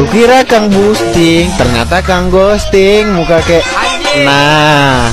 Kukira kang boosting, ternyata kang ghosting, muka kayak Nah,